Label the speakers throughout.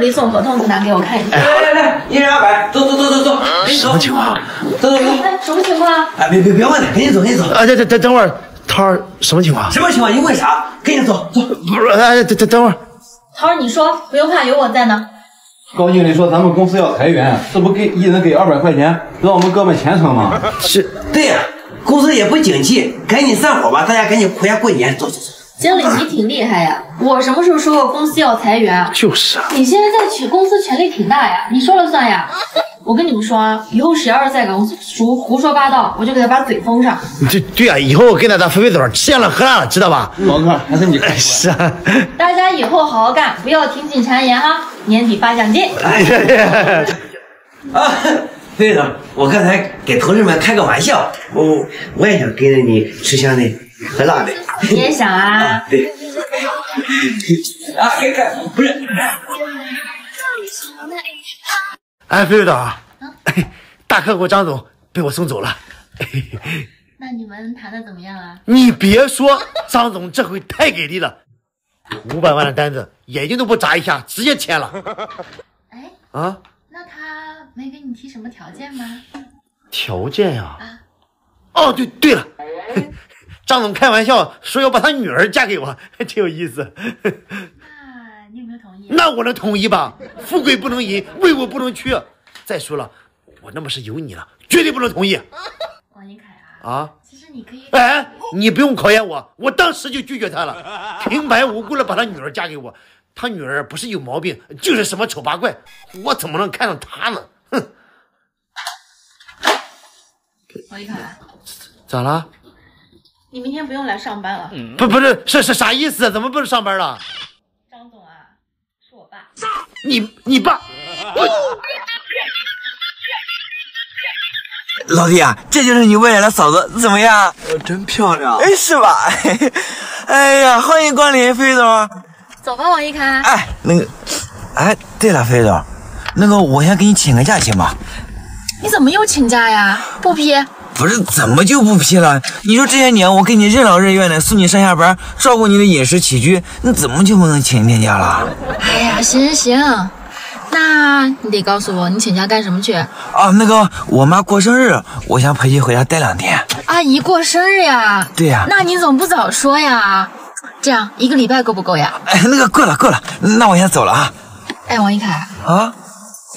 Speaker 1: 李总合同拿给我看一下。
Speaker 2: 来来来，一人二百，走走走走走。
Speaker 3: 什么情况？
Speaker 2: 走走走。
Speaker 1: 哎，什么情况？
Speaker 2: 哎，别别别问了，赶紧走，赶紧走。
Speaker 3: 啊，等等等等会儿，涛儿什么情况？
Speaker 2: 什么情况？你问啥？赶紧走走。
Speaker 3: 不是，哎，等等等会儿，
Speaker 1: 涛儿，你说，不用怕，有我在呢。
Speaker 4: 高经理说咱们公司要裁员，这不给一人给二百块钱，让我们哥们虔诚吗？
Speaker 3: 是，
Speaker 2: 对呀，公司也不景气，赶紧散伙吧，大家赶紧回家过年。走走走。
Speaker 1: 经理，你挺厉害呀！我什么时候说过公司要裁员？
Speaker 3: 就是啊，
Speaker 1: 你现在在取公司权力挺大呀，你说了算呀！我跟你们说啊，以后谁要是再敢胡胡说八道，我就给他把嘴封上。
Speaker 3: 对对啊，以后我跟他当飞飞嘴，吃香了喝辣了，知道吧？
Speaker 4: 王哥，还是你开
Speaker 3: 是啊，
Speaker 1: 大家以后好好干，不要听信谗言哈！年底发奖金。
Speaker 3: 哎呀，
Speaker 2: 啊，飞总，我刚才给同事们开个玩笑，我我也想跟着你吃香的喝辣的。
Speaker 1: 你也想啊？
Speaker 2: 对。啊，看看，不是。
Speaker 3: 哎，飞飞总啊，大客户张总被我送走了。
Speaker 1: 那你们谈的怎么样啊？
Speaker 3: 你别说，张总这回太给力了，五百万的单子，眼睛都不眨一下，直接签了。
Speaker 1: 哎，
Speaker 3: 啊，
Speaker 1: 那他没给你提什么条件吗？
Speaker 3: 条件呀、
Speaker 1: 啊
Speaker 3: 哦，对对了，张总开玩笑说要把他女儿嫁给我，挺有意思。
Speaker 1: 那你有没有同意？
Speaker 3: 那我能同意吧？富贵不能淫，威武不能屈。再说了，我那么是有你了，绝对不能同意
Speaker 1: 王一凯啊，
Speaker 3: 啊！
Speaker 1: 其实你可以。
Speaker 3: 哎，你不用考验我，我当时就拒绝他了，平白无故的把他女儿嫁给我。他女儿不是有毛病，就是什么丑八怪，我怎么能看上他呢？哼，
Speaker 1: 王一凯，
Speaker 3: 咋了？
Speaker 1: 你明天不用来上班了。
Speaker 3: 不不是是是啥意思？怎么不是上班了？
Speaker 1: 张总啊，是我爸。
Speaker 3: 你你爸
Speaker 2: 老弟啊，这就是你未来的嫂子，怎么样？
Speaker 5: 真漂亮！
Speaker 2: 哎，是吧？哎呀，欢迎光临，飞总。
Speaker 1: 走吧，王一凯。
Speaker 2: 哎，那个，哎，对了，飞总，那个我先给你请个假行吗？
Speaker 1: 你怎么又请假呀？不批。
Speaker 2: 不是，怎么就不批了？你说这些年我给你任劳任怨的送你上下班，照顾你的饮食起居，你怎么就不能请一天假了？
Speaker 1: 哎呀，行行行，那你得告诉我你请假干什么去？
Speaker 2: 啊，那个我妈过生日，我想陪去回家待两天。
Speaker 1: 阿姨过生日呀？
Speaker 2: 对呀
Speaker 1: 那你怎么不早说呀？这样一个礼拜够不够呀？
Speaker 2: 哎，那个够了够了，那我先走了啊。
Speaker 1: 哎，王一凯，
Speaker 2: 啊，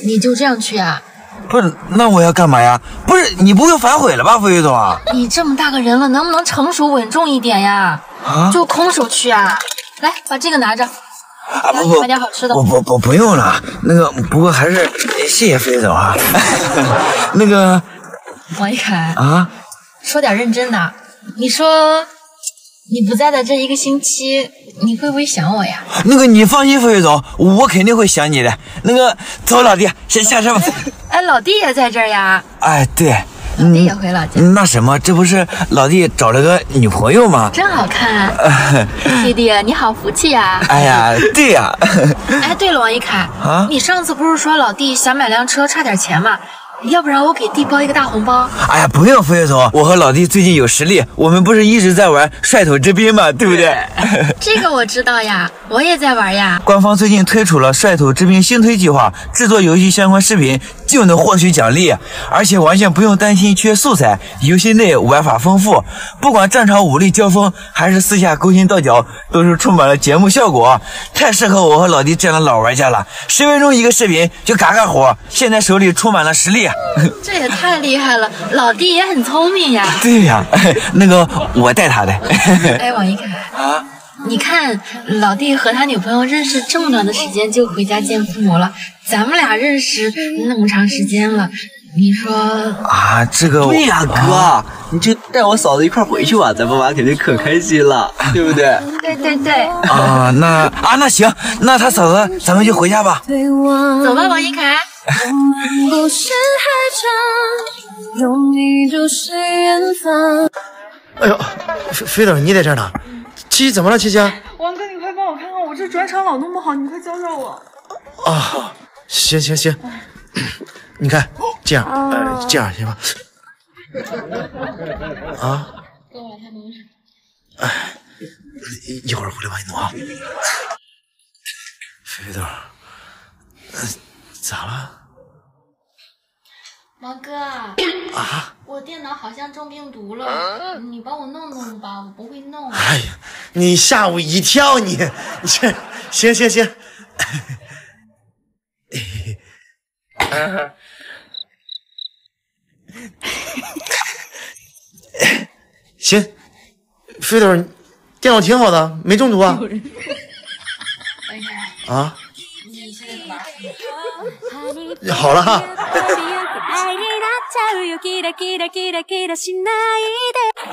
Speaker 1: 你就这样去啊？
Speaker 2: 不是，那我要干嘛呀？不是，你不会反悔了吧，付玉总？
Speaker 1: 你这么大个人了，能不能成熟稳重一点呀？
Speaker 2: 啊
Speaker 1: 就空手去啊？来，把这个拿着。
Speaker 2: 啊不不，
Speaker 1: 买点好吃的
Speaker 2: 不不不不用了。那个，不过还是谢谢飞总啊。那个
Speaker 1: 王一凯，
Speaker 2: 啊，
Speaker 1: 说点认真的。你说你不在的这一个星期，你会不会想我呀？
Speaker 2: 那个你放心，费总，我肯定会想你的。那个，走，老弟，先下车吧。
Speaker 1: 哎，老弟也在这儿呀？
Speaker 2: 哎，对，
Speaker 1: 老弟也回老家，
Speaker 2: 那什么，这不是老弟找了个女朋友吗？
Speaker 1: 真好看。弟弟，你好福气呀！
Speaker 2: 哎呀，对呀，
Speaker 1: 哎，对了，王一凯，
Speaker 2: 啊
Speaker 1: 你上次不是说老弟想买辆车差点钱吗？要不然我给弟包一个大红包。
Speaker 2: 哎呀，不用，费总，我和老弟最近有实力，我们不是一直在玩率土之滨吗？对不对？
Speaker 1: 这个我知道呀，我也在玩呀。
Speaker 2: 官方最近推出了率土之滨新推计划，制作游戏相关视频就能获取奖励，而且完全不用担心缺素材，游戏内玩法丰富，不管战场武力交锋，还是私下勾心斗角，都是充满了节目效果，太适合我和老弟这样的老玩家了。十分钟一个视频就嘎嘎火，现在手里充满了实力。
Speaker 1: 这也太厉害了，老弟也很聪明呀。
Speaker 2: 对呀，那个我带他的。
Speaker 1: 哎，王一凯
Speaker 2: 啊，
Speaker 1: 你看老弟和他女朋友认识这么短的时间就回家见父母了，咱们俩认识那么长时间了，你说
Speaker 2: 啊，这个
Speaker 5: 对呀、哥，你就带我嫂子一块回去吧，咱爸妈肯定可开心了，对不对？
Speaker 1: 对对对，
Speaker 2: 啊，那啊那行，那他嫂子咱们就回家吧。
Speaker 1: 走吧，王一凯。
Speaker 6: 不是海城，有你就是远方。
Speaker 3: 哎呦，飞飞总你在这儿呢？七七怎么了？七七？
Speaker 7: 王哥，你快帮我看看，我这转场老弄不好，你快教教我。
Speaker 3: 啊，行行行，你看这样，呃，这样行吧？啊，
Speaker 1: 给我来看东西。
Speaker 3: 一一会儿回来帮你弄啊。飞飞豆，咋了？
Speaker 1: 毛哥 啊，我电脑好像中病毒了，你帮我弄弄吧，我不会弄。
Speaker 3: 哎呀，你吓我一跳，你你这行行行。行，飞豆，电脑挺好的，没中毒啊？啊？好了哈。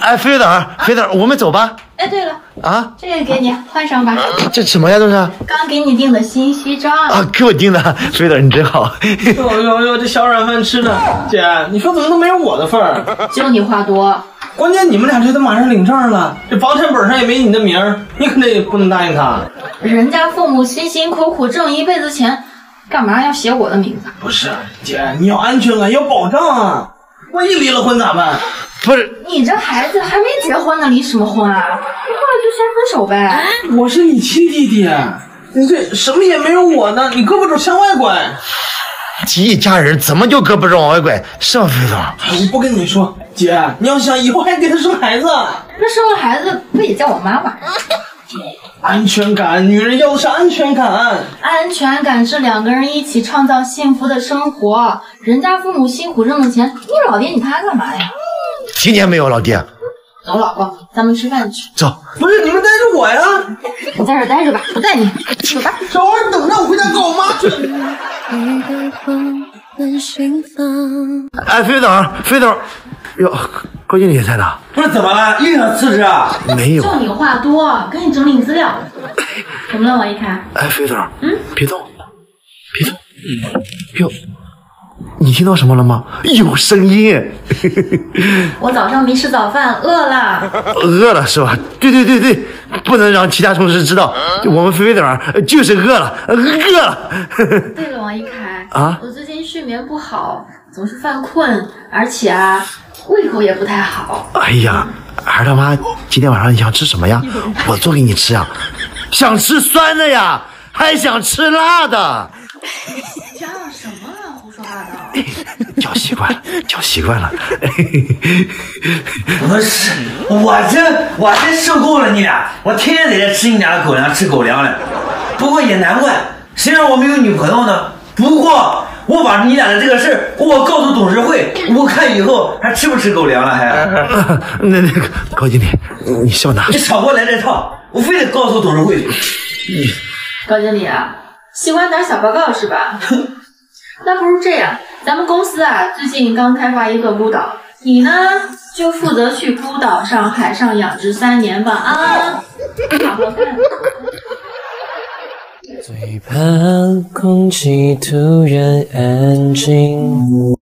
Speaker 3: 哎，飞豆，飞豆，我们走吧。
Speaker 1: 哎，对了，
Speaker 3: 啊？
Speaker 1: 这个给你换上吧。
Speaker 3: 这什么呀？这是？
Speaker 1: 刚给你订的新西装。
Speaker 3: 啊，给我订的，飞豆你真好。
Speaker 5: 哟哟哟，这小软饭吃的，姐，你说怎么都没有我的份儿？
Speaker 1: 就你话多。
Speaker 5: 关键你们俩这都马上领证了，这房产本上也没你的名儿，你可得不能答应他。
Speaker 1: 人家父母辛辛苦苦挣一辈子钱，干嘛要写我的名字？
Speaker 5: 不是，姐，你要安全感，要保障啊！万一离了婚咋办？
Speaker 3: 不是，
Speaker 1: 你这孩子还没结婚呢，离什么婚啊？离婚了就先分手呗。
Speaker 5: 我是你亲弟弟，你这什么也没有我呢，你胳膊肘向外拐。
Speaker 3: 一家人怎么就胳膊肘往外拐？是吗，飞豆？
Speaker 5: 我不跟你说，姐，你要想以后还给他生孩子，
Speaker 1: 那生了孩子不也叫我妈妈？
Speaker 5: 安全感，女人要的是安全感。
Speaker 1: 安全感是两个人一起创造幸福的生活。人家父母辛苦挣的钱，你老爹你他干嘛呀？
Speaker 3: 听见没有，老爹？
Speaker 1: 走，老公，咱们吃饭去。
Speaker 3: 走。
Speaker 5: 不是你们带着我呀？
Speaker 1: 你在这待着吧，不带你。走吧。
Speaker 5: 小二，等着我回家告我妈去。
Speaker 3: 哎，飞总，飞总，哟，高经理也在呢。
Speaker 2: 不是怎么了？又想辞职啊？
Speaker 3: 没有。
Speaker 1: 就你话多，赶紧整理资料。怎么了，王一凯？
Speaker 3: 哎，飞总，嗯，别动，别动。哟，你听到什么了吗？有声音。
Speaker 1: 我早上没吃早饭，饿了。
Speaker 3: 饿了是吧？对对对对，不能让其他同事知道，我们飞飞豆就是饿了，饿了。
Speaker 1: 对了，王一凯
Speaker 3: 啊，
Speaker 1: 我最近睡眠不好，总是犯困，而且啊，胃口也不太好。
Speaker 3: 哎呀，儿他妈，今天晚上你想吃什么呀？我做给你吃啊。想吃酸的呀，还想吃辣的。
Speaker 1: 家长什么啊？胡说八道。
Speaker 3: 叫习惯了，叫习惯了。
Speaker 2: 不是，我真我真受够了你俩，我天天在这吃你俩的狗粮，吃狗粮了。不过也难怪，谁让我没有女朋友呢？不过我把你俩的这个事儿，我告诉董事会，我看以后还吃不吃狗粮了还。
Speaker 3: 那那个高经理，你笑哪？
Speaker 2: 你少给我来这套，我非得告诉董事会去。
Speaker 1: 高经理啊，喜欢打小报告是吧？那不如这样，咱们公司啊最近刚开发一个孤岛，你呢就负责去孤岛上海上养殖三年吧啊！好好干。
Speaker 8: 最怕空气突然安静。